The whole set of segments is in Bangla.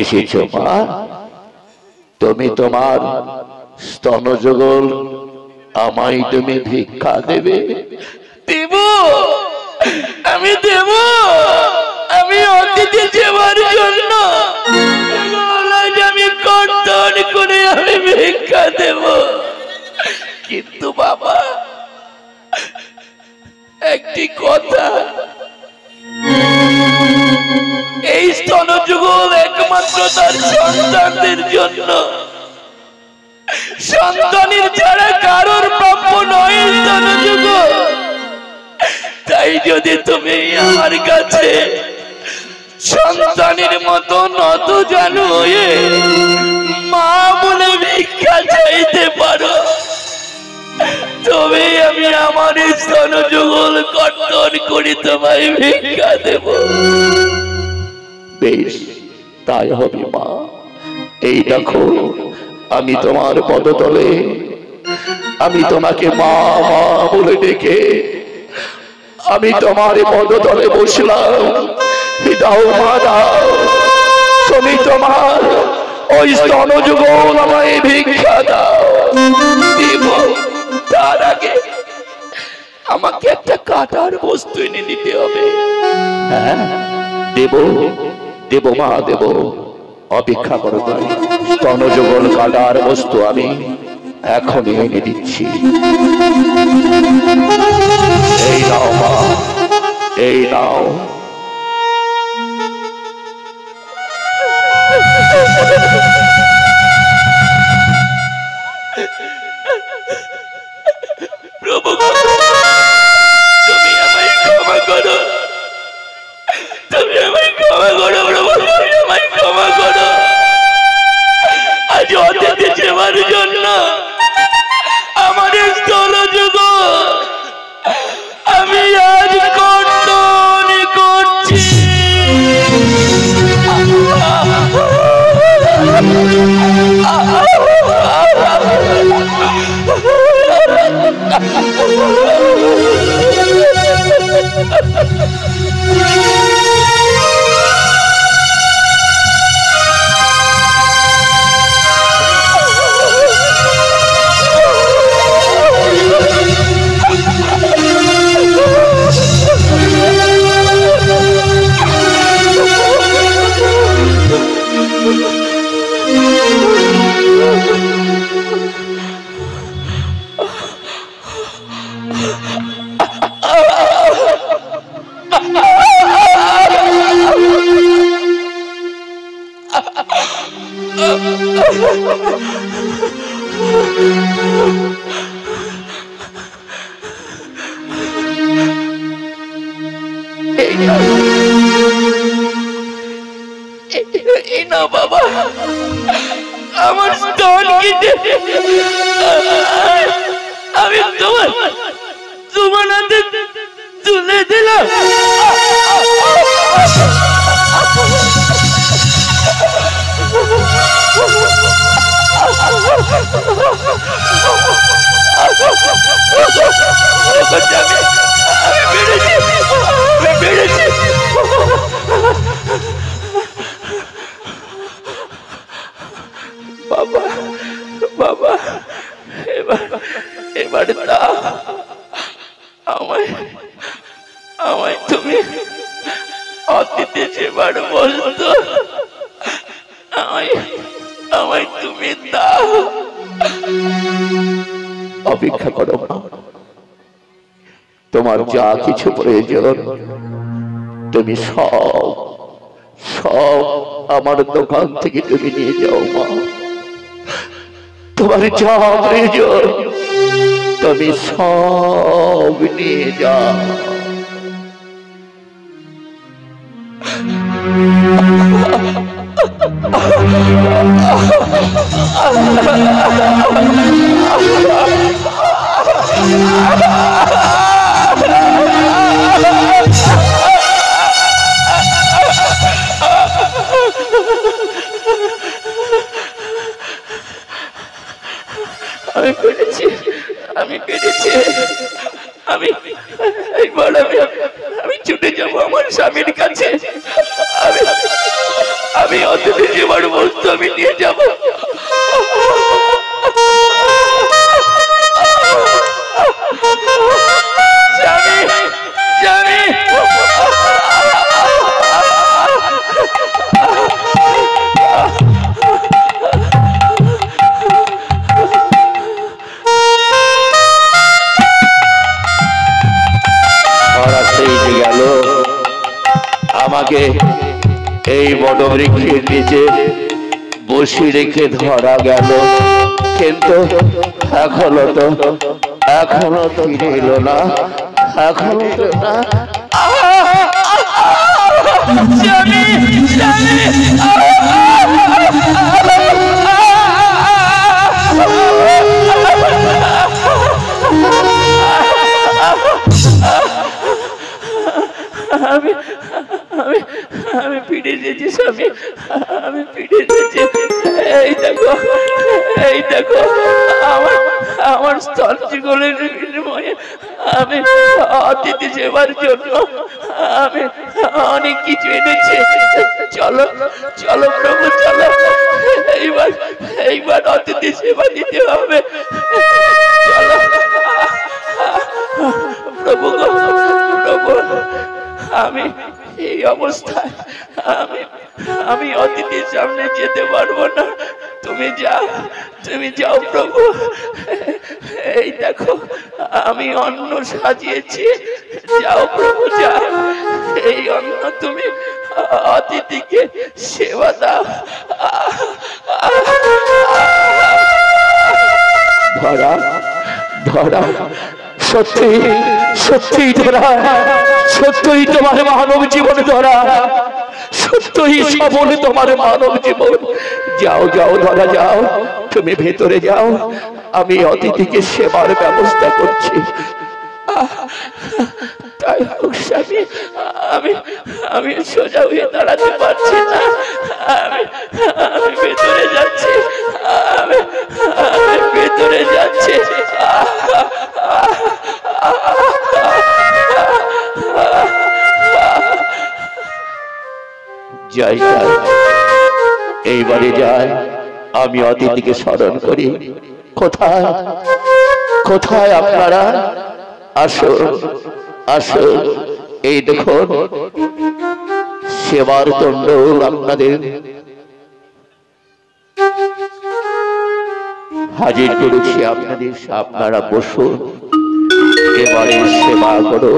এসেছ, মা। তুমি তোমার স্তনযুগল আমায় তুমি ভিক্ষা দেবে। দেব! আমি দেব! আমি অতিথি সেবার জন্য। আমি কর্তন করে আমি ভিক্ষা দেব। কিন্তু বাবা, একটি কথা। এই স্তনযুগল একমাত্র তার সন্তানদের জন্য। সন্তানের ছাড়া কারোর প্রাপ্য নয় এই তাই যদি তুমি আমার কাছে সন্তানের মতো নত জানো হয়ে মা বলে ভিক্ষা চাইতে পারো, তবে আমি আমার স্তন যুগল কর্তন করে তোমায় ভিক্ষা দেব। বেশ। তাই হবে মা। এই দেখো আমি তোমার পদতলে আমি তোমাকে মা মা বলে ডেকে আমি তোমার পদতলে বসলাম। দাও মা দাও তুমি তোমার ওই স্তনযুগল আমায় ভিক্ষা দাও। দেব তার আগে আমাকে একটা কাটার বস্তু এনে দিতে হবে। হ্যাঁ দেব দেব মা দেব অপেক্ষা করো তুমি। স্তনযুগল কাটার বস্তু আমি এখনই এনে দিচ্ছি। এই নাও বাবা। আমার স্তন কেটে আমি তোমার তোমার হাতে তুলে দিলাম। আমি অপেক্ষা করো। তোমার যা কিছু প্রয়োজন তুমি সব সব আমার দোকান থেকে তুমি নিয়ে যাও মা তোমার যা প্রয়োজন তুমি সব নিয়ে যাও। আমি যে গেল আমাকে এই বটবৃক্ষের নিচে বসে রেখে ধরা গেল। কিন্তু এখনও তো এখনও ফিরে এলো না এখনও তো আমি আমি এসেছি স্বামী। আমি ফিরে এসেছি। এই দেখো এই দেখো, আমার আমার স্তন চিগলের বিনিময়ে আমি অতিথি সেবার জন্য, আমি অনেক কিছু এনেছি। চলো চলো প্রভু, চলো। এইবার এইবার অতিথি সেবা দিতে হবে। চলো। প্রভু প্রভু, আমি এই অবস্থায় আমি আমি অতিথির সামনে যেতে পারব না। তুমি যাও তুমি যাও প্রভু। এই দেখো, আমি অন্ন সাজিয়েছি। যাও প্রভু, যাও। এই অন্ন তুমি অতিথিকে সেবা দাও। ধরা ধরা। সত্যি সত্যি ধরা। সত্যই তোমার মানব জীবন ধরা। সত্যই সবল তোমার মানব জীবন। যাও যাও, ধরা যাও, তুমি ভেতরে যাও। আমি অতিথিকে সেবার ব্যবস্থা করছি। আমি আমি সোজা দাঁড়াতে পারছি না। ভেতরে যাচ্ছি। আমি ভেতরে যাচ্ছি। যাই যাই। এইবারে যাই, আমি অতিথিকে স্মরণ করি। কোথায়? কোথায় আপনারা? আসো আসো। এই দেখুন, সেবার দণ্ড আপনাদের। হাজির করেছি আপনাদের, আপনারা বসুন। এবারে সেবা করো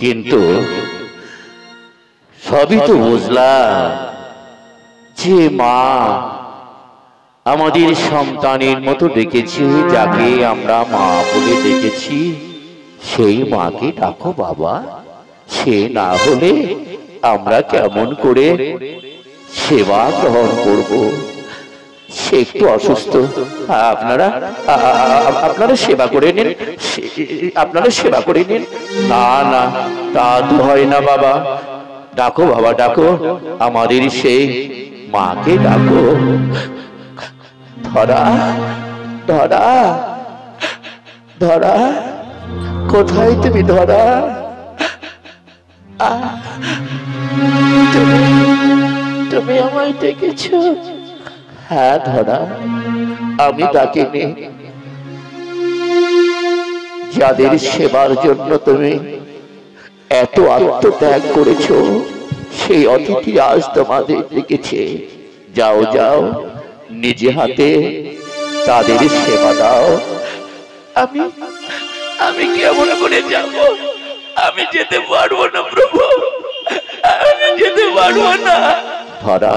কিন্তু সবই তো বুঝলাম যে মা আমাদের সন্তানের মতো ডেকেছি যাকে আমরা মা বলে ডেকেছি। সেই মাকে ডাকো বাবা। সে না হলে আমরা কেমন করে সেবা গ্রহণ করব? সে একটু অসুস্থ। আপনারা আপনারা সেবা করে নিন। আপনারা সেবা করে নিন। না না তা তো হয় না বাবা। ডাকো বাবা ডাকো। আমাদের সেই মাকে ডাকো। ধরা ধরা ধরা। কোথায় তুমি ধরা? তুমি আমায় ডেকেছো। হ্যাঁ ধরা, আমি ডাকিনি যাদের সেবার জন্য তুমি এত আত্মত্যাগ করেছ, সেই অতিথি আজ তোমাদের ডেকেছে। যাও যাও, নিজে হাতে তাদের সেবা দাও। আমি আমি কেমন করে যাব? আমি যেতে পারব না, প্রভু। আমি যেতে পারব না। ধরা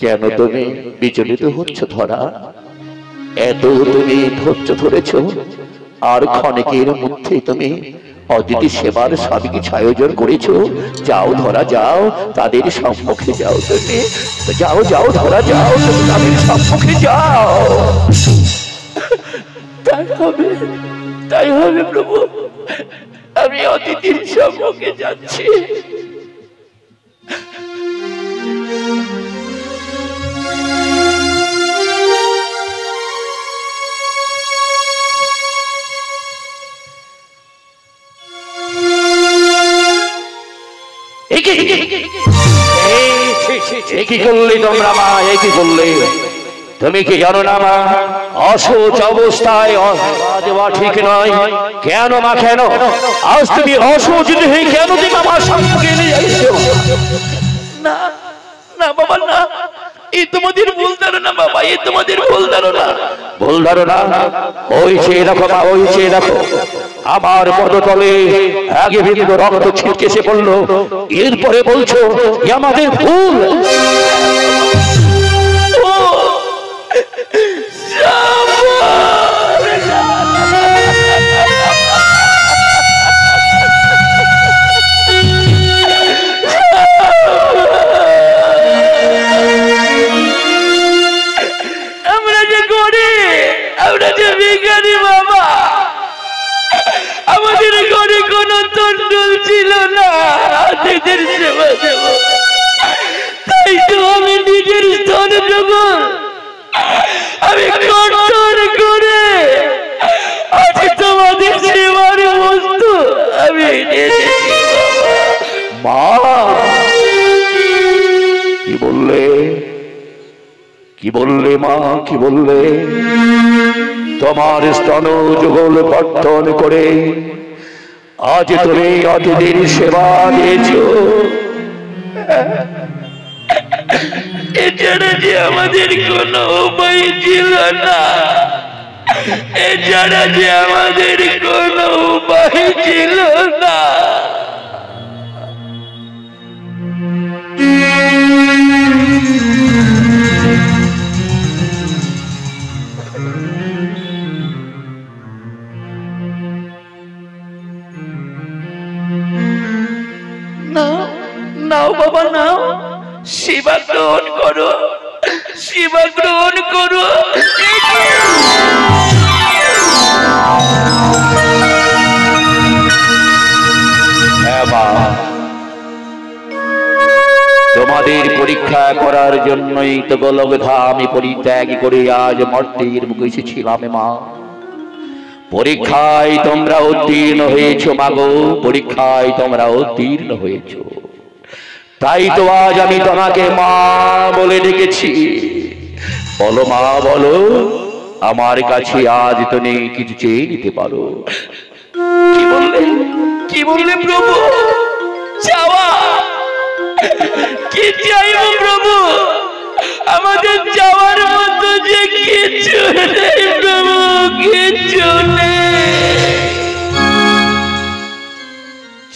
কেন তুমি বিচলিত হচ্ছ ধরা? এত তুমি ধৈর্য ধরেছ? আর ক্ষণিকের মধ্যে তুমি অদিতি সেবার সবই কিছু আয়োজন করেছ? যাও ধরা যাও তাদের সম্মুখে যাও তুমি। যাও যাও ধরা যাও তুমি তাদের সম্মুখে যাও। তাই হবে তাই হবে প্রভু। আমি অতিথির সম্মুখে যাচ্ছি। কি করলে তোমরা মা? এ কি করলে? তুমি কি জানো না মা? অসুচ অবস্থায় ঠিক নয়। কেন মা, কেন? আজ তুমি অসুচ দেহে কেন তুমি আমার আইছো না না বাবা, না। এই তোমাদের ভুল ধারণা বাবা এ তোমাদের ভুল ধারণা। ভুল ধারণা? ওই চেয়ে দেখো বা ওই চেয়ে দেখো। আমার পদতলে আগে বিন্দু রক্ত ছিটকে এসে পড়ল এরপরে বলছো, এ আমাদের ভুল। স্তন আমি কঠোর করে আজ তোমাদের সেবার বস্তু আমি মা! কি বললে? কি বললে মা? কি বললে? তোমার স্তন যুগল কর্তন করে আজ তুমি অতিথির সেবা দিয়েছ। এছাড়া যে আমাদের কোনো উপায় ছিল না এছাড়া যে আমাদের কোনো উপায় ছিল না নাও নাও বাবা নাও সেবা গ্রহণ করো। সেবা গ্রহণ করো। হ্যাঁ তোমাদের পরীক্ষা করার জন্যই তো গোলকধা আমি পরিত্যাগ করে আজ মর্তের মুখে এসেছিলাম, মা। পরীক্ষায় তোমরা উত্তীর্ণ হয়েছ মাগো পরীক্ষায় তোমরা উত্তীর্ণ হয়েছ। তাই তো আজ আমি তোমাকে মা বলে ডেকেছি। বলো মা, বলো, আমার কাছে আজ তুমি কিছু চেয়ে নিতে পারো। কি বললে? কি বললে প্রভু? চাওয়া কি চাইব প্রভু? আমাদের যাওয়ার মতো যে কিছু নেই প্রভু, কিছু নেই।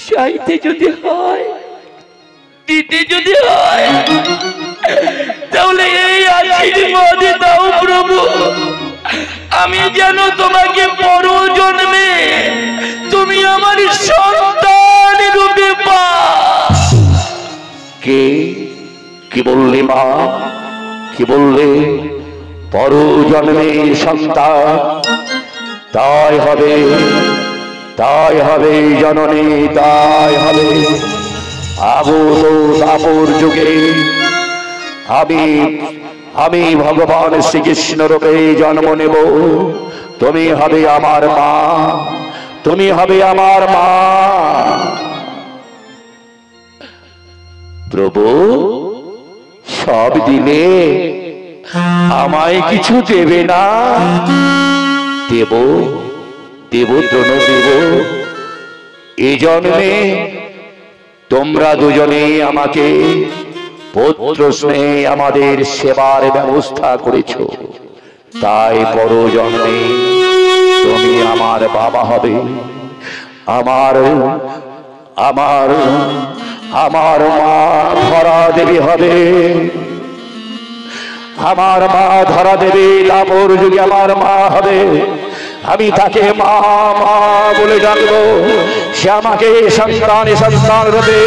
চাইতে যদি হয় দিতে যদি তাহলে এই আশীর্বাদ দাও প্রভু, আমি যেন তোমাকে পর জন্মে তুমি আমার সন্তান রূপে পা কে? কি বললে মা? কি বললে? পর জন্মে সন্তান। তাই হবে তাই হবে জননী, তাই হবে। আবু তাপর যুগে। আমি আমি ভগবান শ্রীকৃষ্ণ রূপে জন্ম নেব। তুমি হবে আমার মা। তুমি হবে আমার মা। প্রভু, সব দিলে আমায় কিছু দেবে না। দেব দেব দেব। এই জন্মে তোমরা দুজনে আমাকে পুত্র স্নেহে আমাদের সেবার ব্যবস্থা করেছ। তাই পর জন্মে তুমি আমার বাবা হবে। আমার আমার আমার মা ধরা দেবী হবে। আমার মা ধরা দেবী লামর যুগে আমার মা হবে। আমি তাকে মা মা বলে ডাকবো। সে আমাকে সন্তান সন্তান রূপে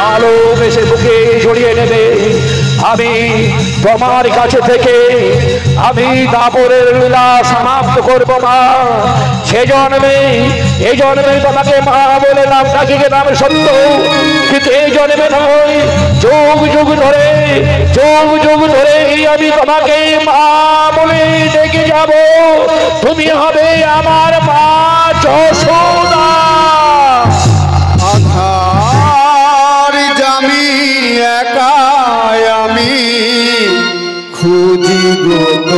ভালোবেসে বুকে জড়িয়ে নেবে। আমি তোমার কাছে থেকে আমি দাপরের লীলা সমাপ্ত করব মা। সে জন্মে এই জন্মে তোমাকে মা বলে নাম ডাকি নাম সত্য। কিন্তু এই জন্মে নয়, যুগ যুগ ধরে, যুগ যুগ ধরে আমি তোমাকে মা বলে ডেকে যাব। তুমি হবে আমার মা যশোদা খুঁজি গো